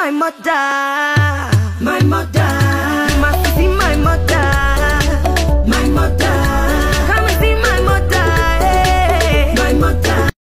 my mother. My mother.